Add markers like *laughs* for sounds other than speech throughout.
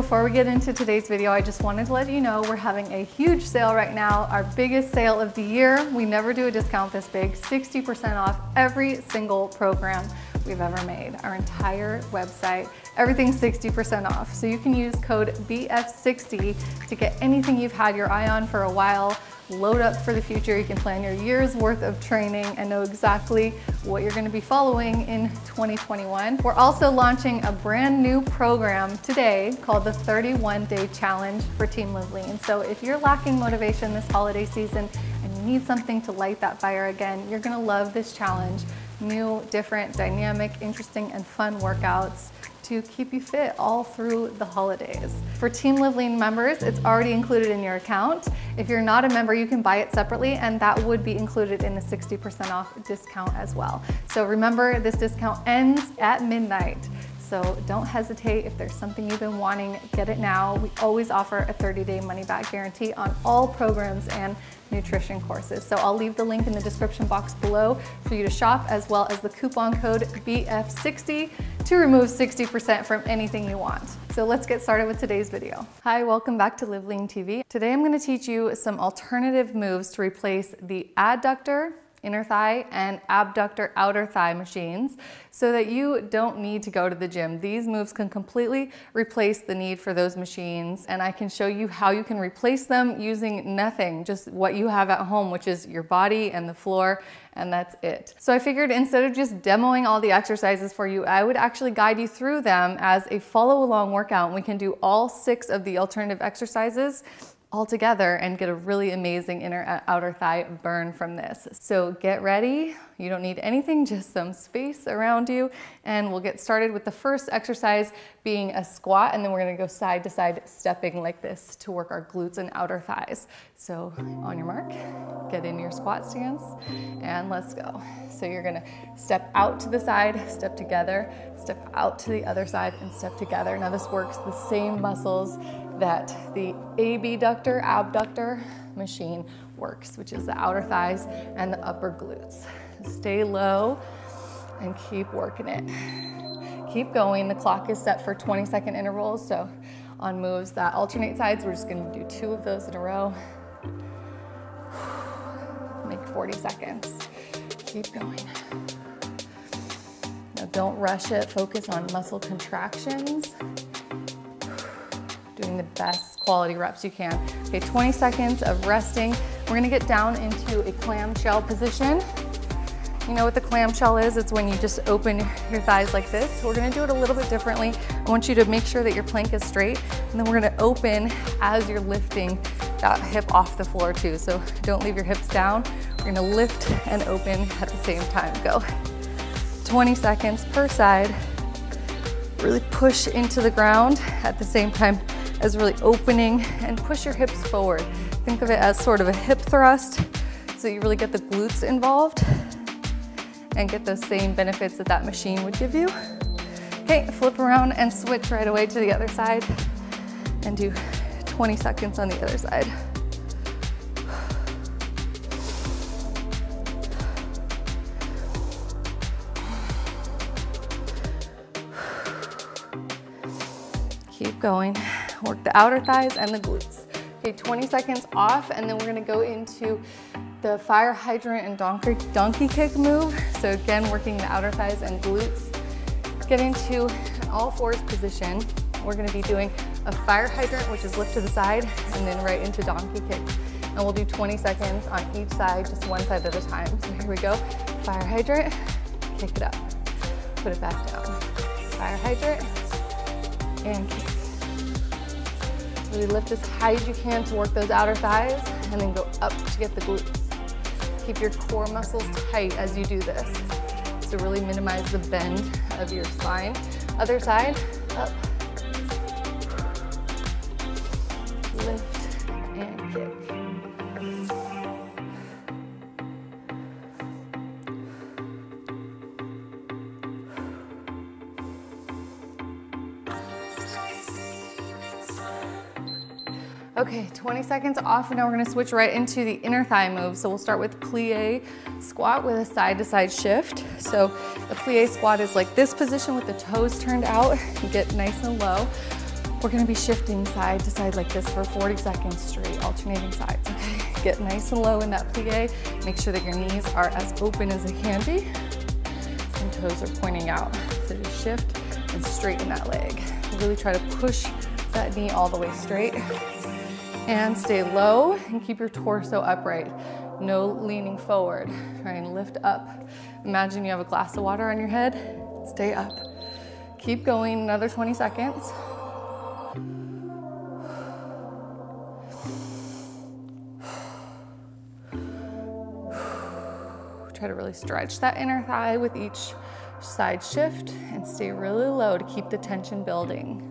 before we get into today's video, I just wanted to let you know we're having a huge sale right now, our biggest sale of the year. We never do a discount this big, 60% off every single program we've ever made. Our entire website, everything's 60% off. So you can use code BF60 to get anything you've had your eye on for a while load up for the future. You can plan your year's worth of training and know exactly what you're gonna be following in 2021. We're also launching a brand new program today called the 31 Day Challenge for Team Live Lean. So if you're lacking motivation this holiday season and you need something to light that fire again, you're gonna love this challenge. New, different, dynamic, interesting, and fun workouts to keep you fit all through the holidays. For Team Live Lean members, it's already included in your account. If you're not a member, you can buy it separately and that would be included in the 60% off discount as well. So remember, this discount ends at midnight. So don't hesitate. If there's something you've been wanting, get it now. We always offer a 30 day money back guarantee on all programs and nutrition courses. So I'll leave the link in the description box below for you to shop as well as the coupon code BF60 to remove 60% from anything you want. So let's get started with today's video. Hi, welcome back to Live Lean TV. Today I'm gonna teach you some alternative moves to replace the adductor inner thigh and abductor outer thigh machines so that you don't need to go to the gym. These moves can completely replace the need for those machines and I can show you how you can replace them using nothing, just what you have at home, which is your body and the floor and that's it. So I figured instead of just demoing all the exercises for you, I would actually guide you through them as a follow along workout. We can do all six of the alternative exercises all together and get a really amazing inner uh, outer thigh burn from this. So get ready. You don't need anything, just some space around you. And we'll get started with the first exercise being a squat. And then we're gonna go side to side stepping like this to work our glutes and outer thighs. So on your mark, get in your squat stance and let's go. So you're gonna step out to the side, step together, step out to the other side and step together. Now this works the same muscles that the abductor, abductor machine works, which is the outer thighs and the upper glutes. Stay low and keep working it. Keep going. The clock is set for 20 second intervals. So on moves that alternate sides, we're just gonna do two of those in a row. Make 40 seconds. Keep going. Now don't rush it. Focus on muscle contractions doing the best quality reps you can. Okay, 20 seconds of resting. We're gonna get down into a clamshell position. You know what the clamshell is? It's when you just open your thighs like this. We're gonna do it a little bit differently. I want you to make sure that your plank is straight, and then we're gonna open as you're lifting that hip off the floor too. So don't leave your hips down. We're gonna lift and open at the same time. Go. 20 seconds per side. Really push into the ground at the same time as really opening and push your hips forward. Think of it as sort of a hip thrust so you really get the glutes involved and get those same benefits that that machine would give you. Okay, flip around and switch right away to the other side and do 20 seconds on the other side. Keep going work the outer thighs and the glutes. Okay, 20 seconds off, and then we're gonna go into the fire hydrant and donkey, donkey kick move. So again, working the outer thighs and glutes. Get into all fours position. We're gonna be doing a fire hydrant, which is lift to the side, and then right into donkey kick. And we'll do 20 seconds on each side, just one side at a time. So here we go. Fire hydrant, kick it up. Put it back down. Fire hydrant, and kick. Really lift as high as you can to work those outer thighs and then go up to get the glutes. Keep your core muscles tight as you do this. So really minimize the bend of your spine. Other side, up, Okay, 20 seconds off, and now we're gonna switch right into the inner thigh move. So we'll start with plie squat with a side to side shift. So a plie squat is like this position with the toes turned out. You *laughs* get nice and low. We're gonna be shifting side to side like this for 40 seconds straight, alternating sides, okay? Get nice and low in that plie. Make sure that your knees are as open as they can be and toes are pointing out. So just shift and straighten that leg. Really try to push that knee all the way straight and stay low and keep your torso upright. No leaning forward. Try and lift up. Imagine you have a glass of water on your head. Stay up. Keep going another 20 seconds. Try to really stretch that inner thigh with each side shift and stay really low to keep the tension building.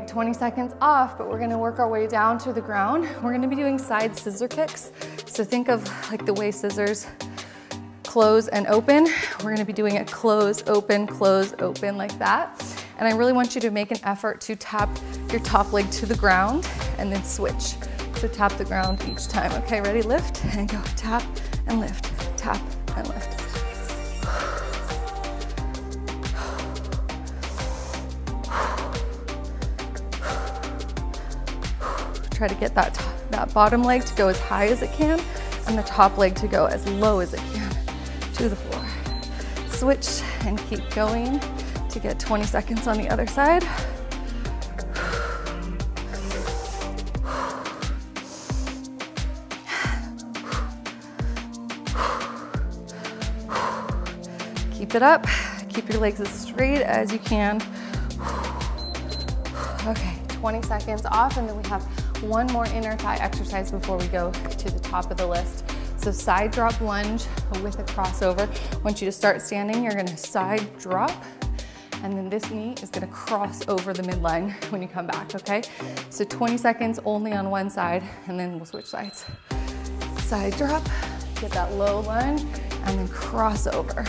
All right, 20 seconds off, but we're gonna work our way down to the ground. *laughs* We're gonna be doing side scissor kicks. So think of like the way scissors close and open. We're gonna be doing it close, open, close, open like that. And I really want you to make an effort to tap your top leg to the ground and then switch. So tap the ground each time. Okay, ready? Lift and go. Tap and lift, tap and lift. Try to get that, that bottom leg to go as high as it can and the top leg to go as low as it can to the floor. Switch and keep going to get 20 seconds on the other side. Keep it up. Keep your legs as straight as you can. Okay, 20 seconds off, and then we have one more inner thigh exercise before we go to the top of the list. So side drop lunge with a crossover. Want you to start standing, you're gonna side drop, and then this knee is gonna cross over the midline *laughs* when you come back, okay? So 20 seconds only on one side, and then we'll switch sides. Side drop, get that low lunge, and then cross over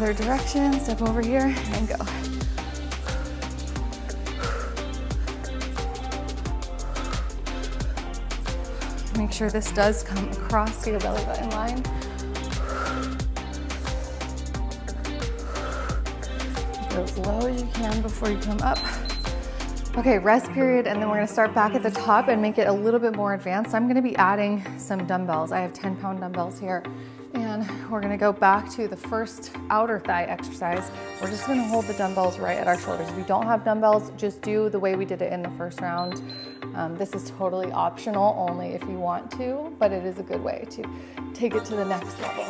Other direction, step over here and go. Make sure this does come across your belly button line. Go as low as you can before you come up. Okay, rest period, and then we're gonna start back at the top and make it a little bit more advanced. I'm gonna be adding some dumbbells. I have 10 pound dumbbells here. We're gonna go back to the first outer thigh exercise. We're just gonna hold the dumbbells right at our shoulders. If you don't have dumbbells, just do the way we did it in the first round. Um, this is totally optional, only if you want to, but it is a good way to take it to the next level.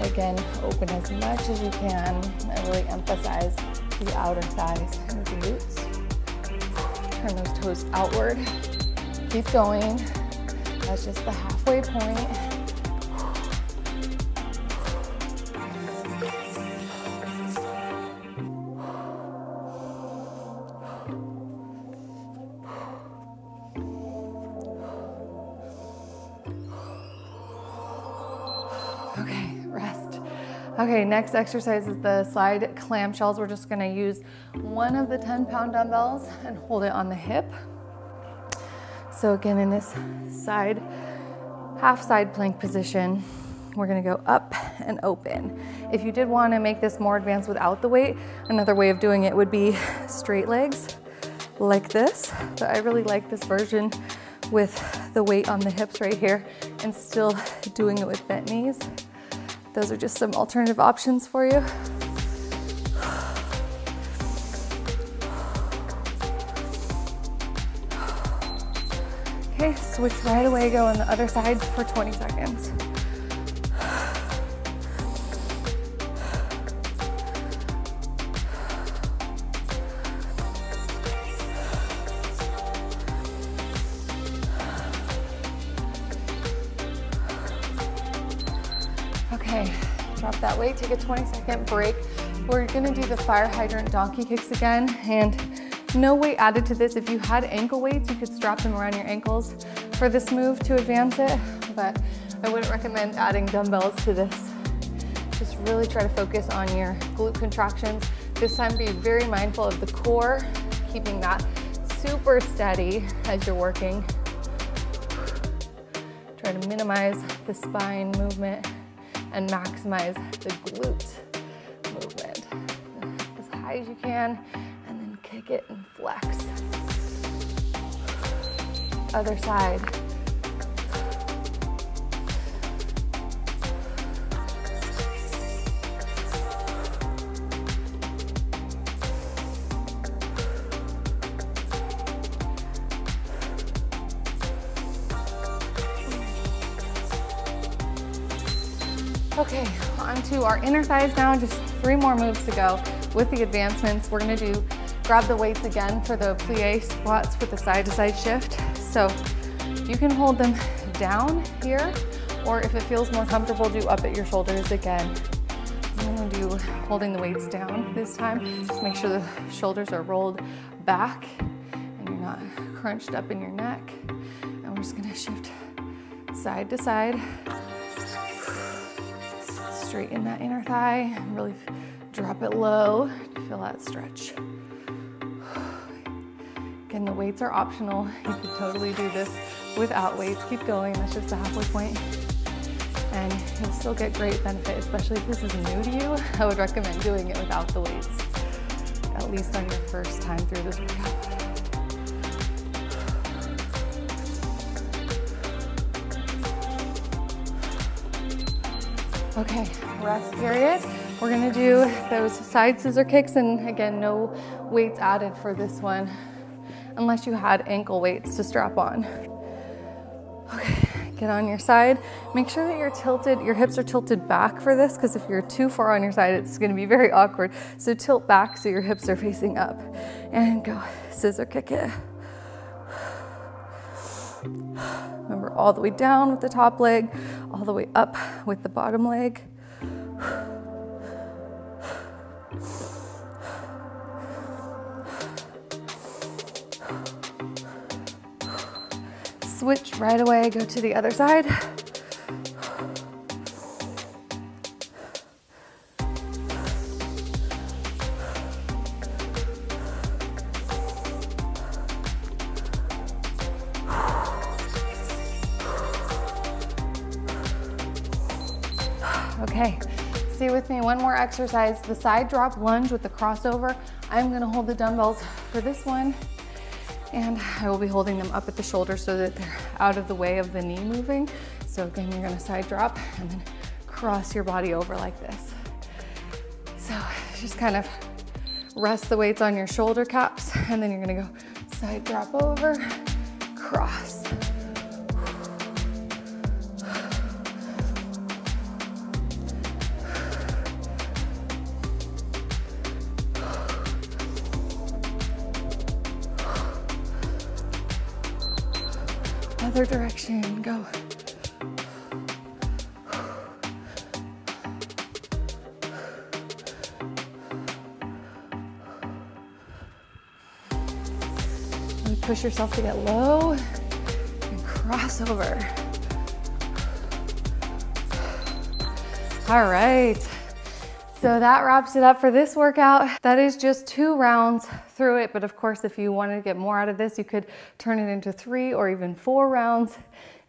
Again, open as much as you can. I really emphasize the outer thighs and glutes. Turn those toes outward. Keep going. That's just the halfway point. Okay, rest. Okay, next exercise is the side clamshells. We're just gonna use one of the 10 pound dumbbells and hold it on the hip. So again, in this side, half side plank position, we're gonna go up and open. If you did wanna make this more advanced without the weight, another way of doing it would be straight legs like this. But I really like this version with the weight on the hips right here and still doing it with bent knees. Those are just some alternative options for you. Okay, switch right away, go on the other side for 20 seconds. Okay, drop that weight, take a 20 second break. We're gonna do the fire hydrant donkey kicks again and no weight added to this. If you had ankle weights, you could strap them around your ankles for this move to advance it, but I wouldn't recommend adding dumbbells to this Just really try to focus on your glute contractions. This time be very mindful of the core, keeping that super steady as you're working. Try to minimize the spine movement and maximize the glute movement. As high as you can, kick it and flex. Other side. Okay, on to our inner thighs now, just three more moves to go. With the advancements, we're gonna do grab the weights again for the plie squats with the side to side shift. So you can hold them down here, or if it feels more comfortable, do up at your shoulders again. I'm gonna do holding the weights down this time. Just make sure the shoulders are rolled back and you're not crunched up in your neck. And we're just gonna shift side to side straighten that inner thigh, really drop it low, feel that stretch. Again, the weights are optional. You can totally do this without weights. Keep going, that's just a halfway point. And you'll still get great benefit, especially if this is new to you. *laughs* I would recommend doing it without the weights, at least on your first time through this workout. Okay, rest period. We're gonna do those side scissor kicks and again, no weights added for this one unless you had ankle weights to strap on. Okay, get on your side. Make sure that you're tilted, your hips are tilted back for this because if you're too far on your side, it's gonna be very awkward. So tilt back so your hips are facing up and go scissor kick it. Remember all the way down with the top leg, all the way up with the bottom leg. Switch right away, go to the other side. Okay, stay with me. One more exercise, the side drop lunge with the crossover. I'm gonna hold the dumbbells for this one and I will be holding them up at the shoulder so that they're out of the way of the knee moving. So again, you're gonna side drop and then cross your body over like this. So just kind of rest the weights on your shoulder caps and then you're gonna go side drop over, cross. Other direction, go. push yourself to get low and cross over. All right. So that wraps it up for this workout. That is just two rounds through it. But of course, if you wanted to get more out of this, you could turn it into three or even four rounds.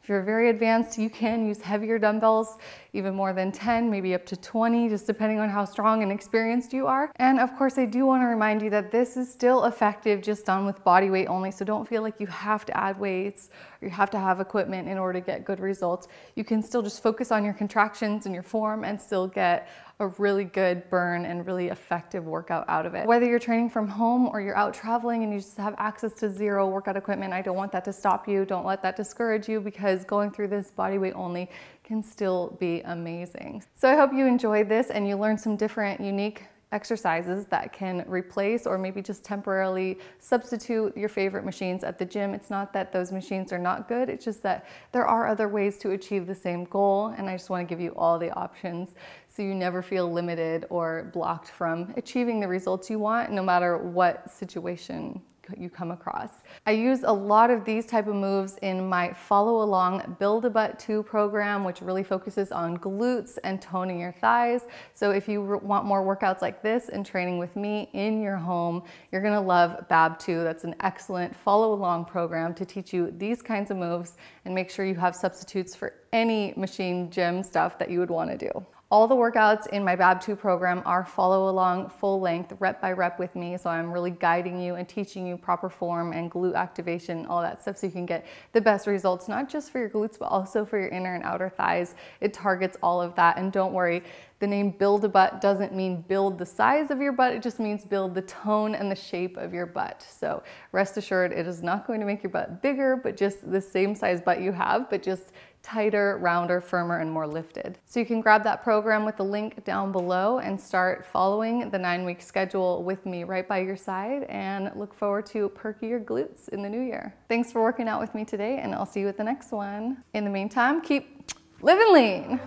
If you're very advanced, you can use heavier dumbbells, even more than 10, maybe up to 20, just depending on how strong and experienced you are. And of course, I do wanna remind you that this is still effective just done with body weight only, so don't feel like you have to add weights or you have to have equipment in order to get good results. You can still just focus on your contractions and your form and still get a really good burn and really effective workout out of it. Whether you're training from home or you're out traveling and you just have access to zero workout equipment, I don't want that to stop you. Don't let that discourage you because going through this body weight only can still be amazing. So I hope you enjoyed this and you learned some different unique exercises that can replace or maybe just temporarily substitute your favorite machines at the gym. It's not that those machines are not good, it's just that there are other ways to achieve the same goal and I just wanna give you all the options. So you never feel limited or blocked from achieving the results you want no matter what situation you come across. I use a lot of these type of moves in my follow along Build a Butt 2 program, which really focuses on glutes and toning your thighs. So if you want more workouts like this and training with me in your home, you're gonna love BAB 2. That's an excellent follow along program to teach you these kinds of moves and make sure you have substitutes for any machine gym stuff that you would wanna do. All the workouts in my BAB2 program are follow along full length, rep by rep with me. So I'm really guiding you and teaching you proper form and glute activation, all that stuff so you can get the best results, not just for your glutes, but also for your inner and outer thighs. It targets all of that. And don't worry, the name build a butt doesn't mean build the size of your butt, it just means build the tone and the shape of your butt. So rest assured, it is not going to make your butt bigger, but just the same size butt you have, but just tighter, rounder, firmer, and more lifted. So you can grab that program with the link down below and start following the nine week schedule with me right by your side and look forward to perkier glutes in the new year. Thanks for working out with me today and I'll see you at the next one. In the meantime, keep living lean.